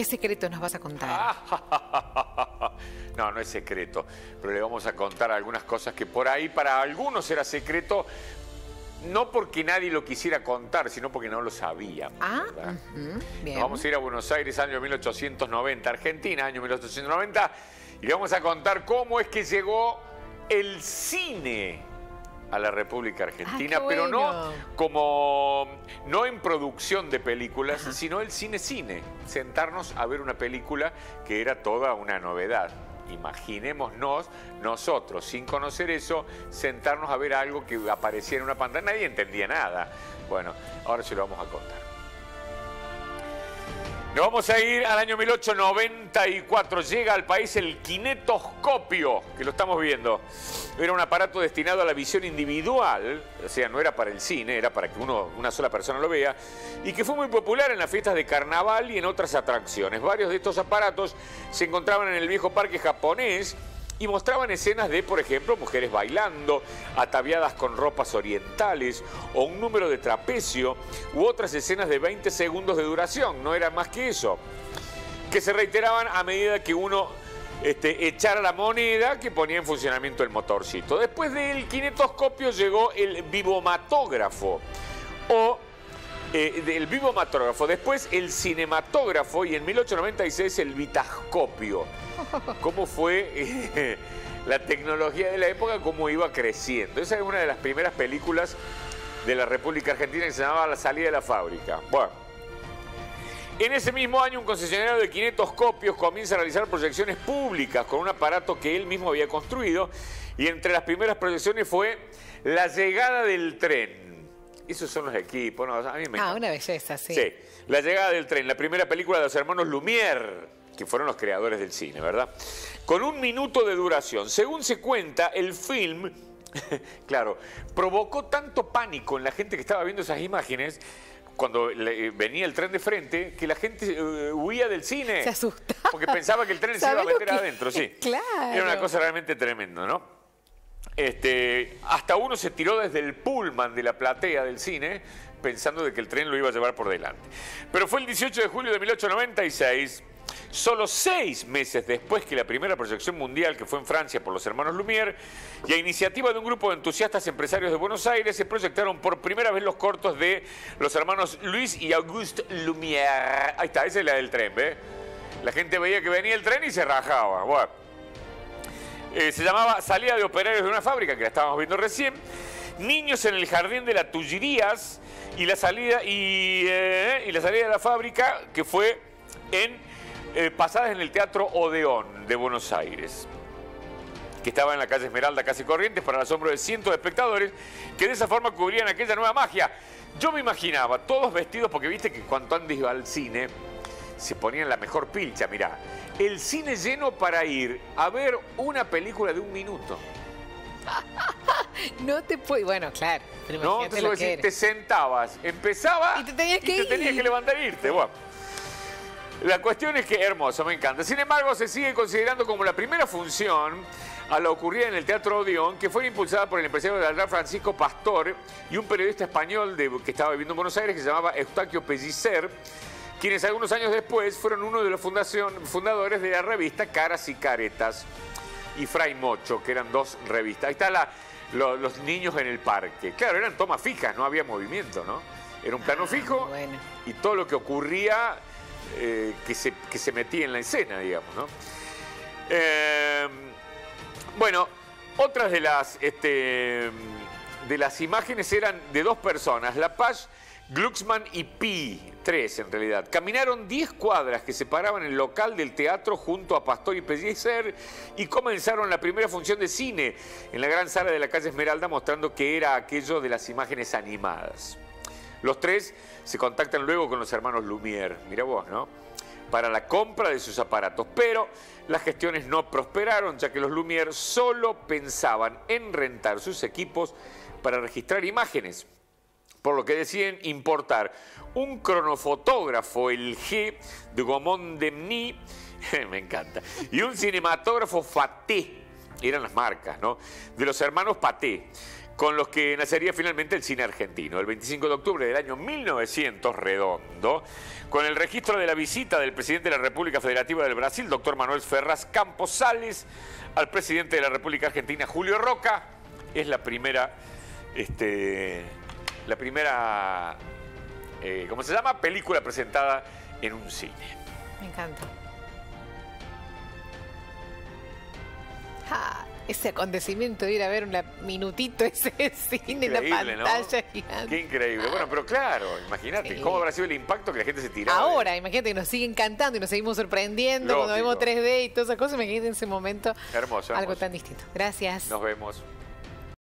¿Qué secreto nos vas a contar? No, no es secreto, pero le vamos a contar algunas cosas que por ahí para algunos era secreto, no porque nadie lo quisiera contar, sino porque no lo sabían. Ah, vamos a ir a Buenos Aires, año 1890, Argentina, año 1890, y le vamos a contar cómo es que llegó el cine a la República Argentina, Ah, pero no como no en producción de películas, sino el cine cine, sentarnos a ver una película que era toda una novedad. Imaginémonos nosotros, sin conocer eso, sentarnos a ver algo que aparecía en una pantalla. Nadie entendía nada. Bueno, ahora se lo vamos a contar. Nos vamos a ir al año 1894. Llega al país el kinetoscopio, que lo estamos viendo. Era un aparato destinado a la visión individual, o sea, no era para el cine, era para que uno, una sola persona lo vea, y que fue muy popular en las fiestas de carnaval y en otras atracciones. Varios de estos aparatos se encontraban en el viejo parque japonés y mostraban escenas de, por ejemplo, mujeres bailando, ataviadas con ropas orientales, o un número de trapecio, u otras escenas de 20 segundos de duración, no era más que eso, que se reiteraban a medida que uno este, echara la moneda que ponía en funcionamiento el motorcito. Después del kinetoscopio llegó el vivomatógrafo, o eh, del vivomatógrafo, después el cinematógrafo y en 1896 el vitascopio. ¿Cómo fue eh, la tecnología de la época, cómo iba creciendo? Esa es una de las primeras películas de la República Argentina que se llamaba La salida de la fábrica. Bueno. En ese mismo año, un concesionario de kinetoscopios comienza a realizar proyecciones públicas con un aparato que él mismo había construido. Y entre las primeras proyecciones fue la llegada del tren. Esos son los equipos, ¿no? A mí me Ah, una belleza, sí. Sí, La llegada del tren, la primera película de los hermanos Lumière, que fueron los creadores del cine, ¿verdad? Con un minuto de duración. Según se cuenta, el film, claro, provocó tanto pánico en la gente que estaba viendo esas imágenes cuando le- eh, venía el tren de frente, que la gente eh, huía del cine. Se asustaba. Porque pensaba que el tren se iba a ¿Sabés lo meter adentro, sí. Claro. Era una cosa realmente tremenda, ¿no? Este, hasta uno se tiró desde el pullman de la platea del cine pensando de que el tren lo iba a llevar por delante. Pero fue el 18 de julio de 1896, solo seis meses después que la primera proyección mundial, que fue en Francia por los hermanos Lumière, y a iniciativa de un grupo de entusiastas empresarios de Buenos Aires, se proyectaron por primera vez los cortos de los hermanos Luis y Auguste Lumière. Ahí está, esa es la del tren, ¿ve? La gente veía que venía el tren y se rajaba. Eh, se llamaba Salida de Operarios de una fábrica, que la estábamos viendo recién. Niños en el jardín de la Tullerías y la salida, y, eh, la salida de la fábrica, que fue en eh, pasadas en el Teatro Odeón de Buenos Aires que estaba en la calle Esmeralda, casi Corrientes, para el asombro de cientos de espectadores que de esa forma cubrían aquella nueva magia. Yo me imaginaba, todos vestidos, porque viste que cuando antes iba al cine, se ponían la mejor pilcha, mirá. El cine lleno para ir a ver una película de un minuto. No te puedo. Bueno, claro. Pero ¿No? Entonces lo era. te sentabas, empezaba Y te tenías que tenías ir. que levantar e irte. Bueno. La cuestión es que hermoso, me encanta. Sin embargo, se sigue considerando como la primera función a la ocurrida en el Teatro Odeón, que fue impulsada por el empresario de Aldar Francisco Pastor y un periodista español de- que estaba viviendo en Buenos Aires que se llamaba Eustaquio Pellicer, quienes algunos años después fueron uno de los fundación- fundadores de la revista Caras y Caretas y Fray Mocho, que eran dos revistas. Ahí están los niños en el parque. Claro, eran tomas fijas, no había movimiento, ¿no? Era un plano Ah, fijo bueno. y todo lo que ocurría eh, que, se, que se metía en la escena, digamos, ¿no? Eh, bueno, otras de las, este, de las imágenes eran de dos personas, La Paz, Glucksmann y Pi, tres en realidad. Caminaron 10 cuadras que separaban el local del teatro junto a Pastor y Pellicer y comenzaron la primera función de cine en la gran sala de la calle Esmeralda mostrando que era aquello de las imágenes animadas. Los tres se contactan luego con los hermanos Lumière, mira vos, ¿no? Para la compra de sus aparatos, pero las gestiones no prosperaron ya que los Lumière solo pensaban en rentar sus equipos para registrar imágenes, por lo que deciden importar un cronofotógrafo, el G de Gaumont Demny, me encanta, y un cinematógrafo Faté, eran las marcas, ¿no? De los hermanos Paté con los que nacería finalmente el cine argentino. El 25 de octubre del año 1900, redondo, con el registro de la visita del presidente de la República Federativa del Brasil, doctor Manuel Ferraz Campos Sales, al presidente de la República Argentina, Julio Roca, es la primera, este, la primera, eh, ¿cómo se llama? Película presentada en un cine. Me encanta. Ah, ese acontecimiento de ir a ver un minutito ese cine en la Increíble, ¿no? pantalla gigante. Qué increíble. Bueno, pero claro, imagínate, Sí. ¿cómo habrá sido el impacto que la gente se tiraba? de- Ahora, imagínate que nos siguen cantando y nos seguimos sorprendiendo cuando Lógico. vemos 3D y todas esas cosas. Imagínate en ese momento Hermoso, algo tan distinto. Gracias. Nos vemos.